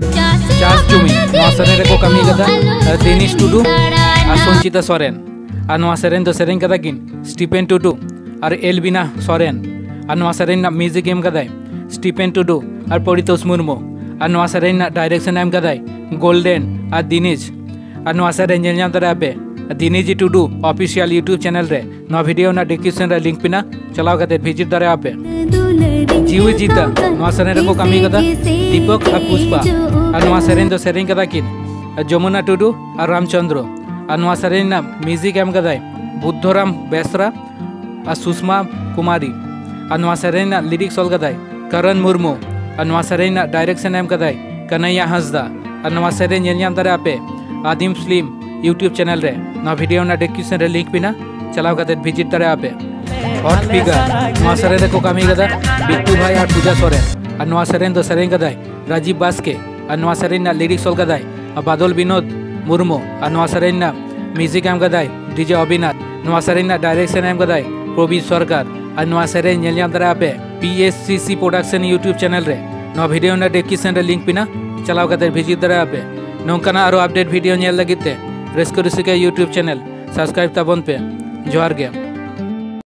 ᱪᱟᱥ ᱡᱩᱢᱤ ᱱᱚᱣᱟ ᱥᱮᱨᱮᱧ ᱨᱮᱠᱚ ᱠᱟᱹᱢᱤ ᱠᱟᱫᱟ ᱫᱤᱱᱤᱥ ᱴᱩᱰᱩ ᱟᱨ ᱥᱚᱧᱪᱤᱛᱟ ᱥᱚᱨᱮᱱ ᱟᱨ ᱱᱚᱣᱟ ᱥᱮᱨᱮᱧ ᱫᱚ ᱥᱮᱨᱮᱧ ᱠᱟᱫᱟ ᱠᱤᱱ ᱥᱴᱤᱯᱮᱱ ᱴᱩᱰᱩ ᱟᱨ ᱮᱞᱵᱤᱱᱟ ᱥᱚᱨᱮᱱ ᱟᱨ ᱱᱚᱣᱟ ᱥᱮᱨᱮᱧ ᱨᱮᱱᱟᱜ ᱢᱤᱣᱡᱤᱠ ᱮᱢ ᱠᱟᱫᱟᱭ ᱥᱴᱤᱯᱮᱱ ᱴᱩᱰᱩ ᱟᱨ ᱯᱚᱨᱤᱛᱳᱥ ᱢᱩᱨᱢᱩ ᱟᱨ ᱱᱚᱣᱟ ᱥᱮᱨᱮᱧ ᱨᱮᱱᱟᱜ ᱰᱟᱭᱨᱮᱠᱥᱚᱱ ᱮᱢ ᱠᱟᱫᱟᱭ ᱜᱳᱞᱰᱮᱱ ᱟᱨ ᱫᱤᱱᱤᱥ ᱟᱨ ᱱᱚᱣᱟ ᱥᱮᱨᱮᱧ ᱧᱮᱞ ᱧᱟᱢ ᱫᱟᱲᱮᱭᱟᱜ ᱯᱮ Diniji Tudu official YouTube channel रे नवा वीडियो ना डिस्क्रिप्शन रे लिंक पिना चलाओ कते विज़िट दरे आपे जीव जीता को कमी दीपक और पुष्पा दो कदा किन जमुना टुडू और रामचंद्र ना म्यूज़िक एम कदा बुद्धराम बेसरा और सुषमा कुमारी ना लिरिक्स ऑल कदा करण मुर्मू और ना डायरेक्शन एम कदा कन्हैया हंसदा और dare ape Adim slim YouTube channel रे ना वीडियो डिस्क्रिप्शन लिंक पिना चलाव विज़िट दारे आपे हॉट फिगर नवा को कमी कदा बिट्टू भाई और पूजा सोरेन। और नवा सरेन कदाय राजीव बास्के। और लिरिक्स कदाय और बादल विनोद मुर्मू। और नवा म्यूज़िक एम कदाय डीजे अभिनाथ। नवा डायरेक्शन एम कदाय प्रवीण सरकार। और नवा सरेन ñam दारे आपे पीएससीसी प्रोडक्शन यूट्यूब चैनल रे। डिस्क्रिप्शन लिंक पिना। चलाव कते विज़िट दारे आपे नौकाना आरो अपडेट वीडियो ते रस्को यूट्यूब चैनल सब्सक्राइब ताबन पे। जोहार गे